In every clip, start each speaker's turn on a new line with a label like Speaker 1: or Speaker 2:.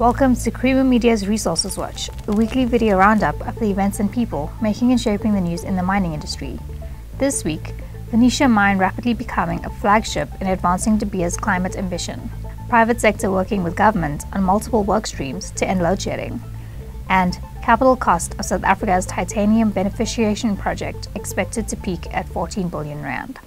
Speaker 1: Welcome to Creamer Media's Resources Watch, a weekly video roundup of the events and people making and shaping the news in the mining industry. This week, Venetia Mine rapidly becoming a flagship in advancing De Beers climate ambition, private sector working with government on multiple work streams to end load shedding, and capital cost of South Africa's titanium beneficiation project expected to peak at 14 billion rand.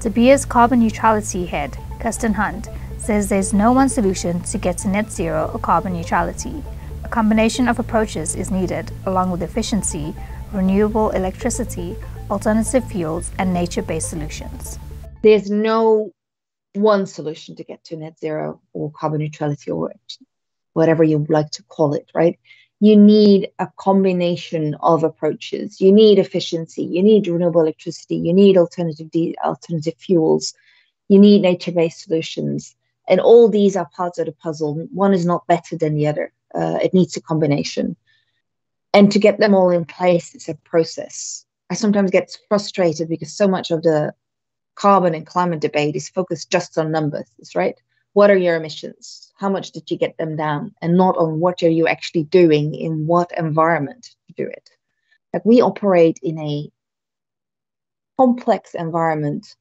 Speaker 1: De Beers carbon neutrality head Kirsten Hund, says there's no one solution to get to net zero or carbon neutrality. A combination of approaches is needed, along with efficiency, renewable electricity, alternative fuels, and nature based solutions.
Speaker 2: There's no one solution to get to net zero or carbon neutrality or whatever you like to call it, right? You need a combination of approaches. You need efficiency, you need renewable electricity, you need alternative de- alternative fuels, you need nature based solutions. And all these are parts of the puzzle. One is not better than the other, uh, it needs a combination. And to get them all in place, it's a process. I sometimes get frustrated because so much of the carbon and climate debate is focused just on numbers, right? What are your emissions? How much did you get them down? And not on what are you actually doing in what environment to do it. Like we operate in a complex environment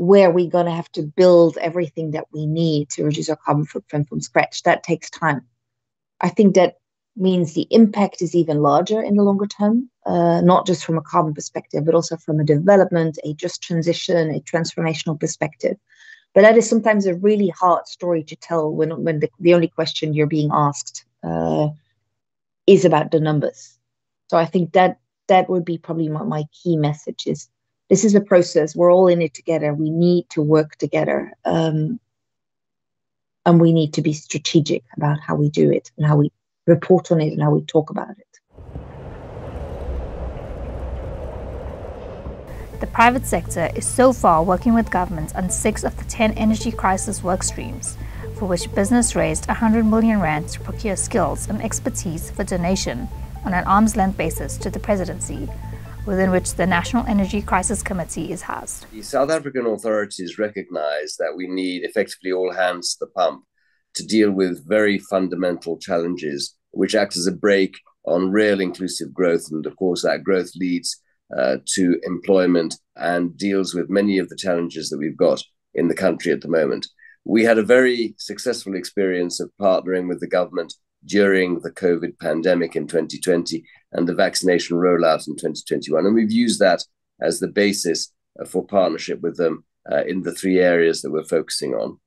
Speaker 2: where we're going to have to build everything that we need to reduce our carbon footprint from scratch. That takes time. I think that means the impact is even larger in the longer term, uh, not just from a carbon perspective, but also from a development, a just transition, a transformational perspective. But that is sometimes a really hard story to tell when, when the, the only question you're being asked uh, is about the numbers. So I think that that would be probably my, my key message is this is a process. We're all in it together. We need to work together. Um, and we need to be strategic about how we do it and how we report on it and how we talk about it.
Speaker 1: The private sector is so far working with governments on six of the 10 energy crisis work streams, for which business raised 100 million rand to procure skills and expertise for donation on an arm's length basis to the presidency within which the National Energy Crisis Committee is housed.
Speaker 3: The South African authorities recognize that we need effectively all hands to the pump to deal with very fundamental challenges, which act as a brake on real inclusive growth. And of course, that growth leads uh, to employment and deals with many of the challenges that we've got in the country at the moment. We had a very successful experience of partnering with the government during the COVID pandemic in 2020 and the vaccination rollout in 2021. And we've used that as the basis uh, for partnership with them uh, in the three areas that we're focusing on.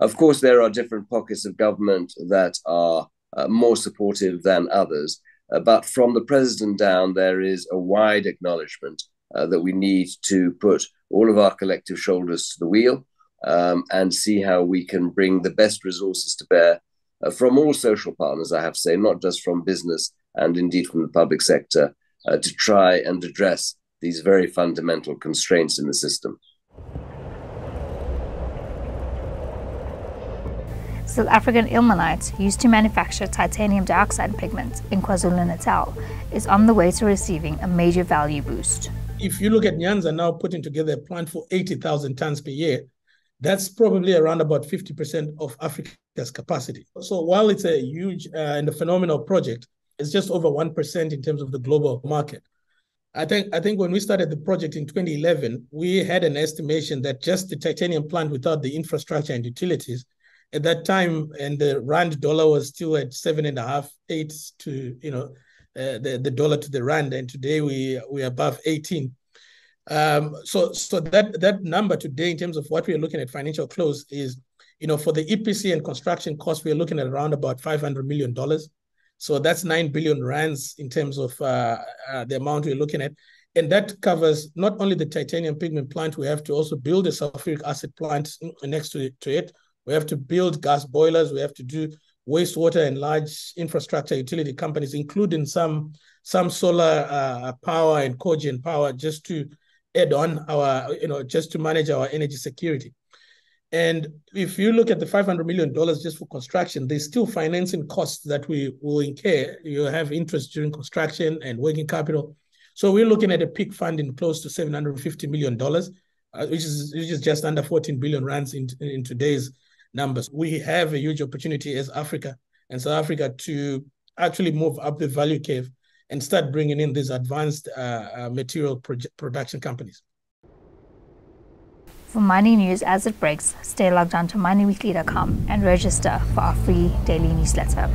Speaker 3: Of course, there are different pockets of government that are uh, more supportive than others. Uh, but from the president down, there is a wide acknowledgement uh, that we need to put all of our collective shoulders to the wheel um, and see how we can bring the best resources to bear uh, from all social partners, I have to say, not just from business and indeed from the public sector, uh, to try and address these very fundamental constraints in the system.
Speaker 1: South African ilmenite, used to manufacture titanium dioxide pigment in KwaZulu-Natal, is on the way to receiving a major value boost.
Speaker 4: If you look at Nyanza now putting together a plant for 80,000 tons per year, that's probably around about 50% of Capacity. So while it's a huge uh, and a phenomenal project, it's just over 1% in terms of the global market. I think I think when we started the project in 2011, we had an estimation that just the titanium plant without the infrastructure and utilities at that time, and the rand dollar was still at seven and a half, eight to you know uh, the the dollar to the rand, and today we we are above 18. Um, so so that that number today in terms of what we are looking at financial close is, you know, for the EPC and construction cost, we are looking at around about 500 million dollars. So that's nine billion rands in terms of uh, uh, the amount we're looking at, and that covers not only the titanium pigment plant. We have to also build a sulfuric acid plant next to it, to it. We have to build gas boilers. We have to do wastewater and large infrastructure utility companies, including some some solar uh, power and cogen power, just to add on our, you know, just to manage our energy security. And if you look at the $500 million just for construction, there's still financing costs that we will incur. You have interest during construction and working capital. So we're looking at a peak funding close to $750 million. uh, which is which is just under 14 billion rands in, in today's numbers. We have a huge opportunity as Africa and South Africa to actually move up the value curve and start bringing in these advanced uh, uh, material pro production companies.
Speaker 1: For mining news as it breaks, stay logged on to miningweekly.com and register for our free daily newsletter.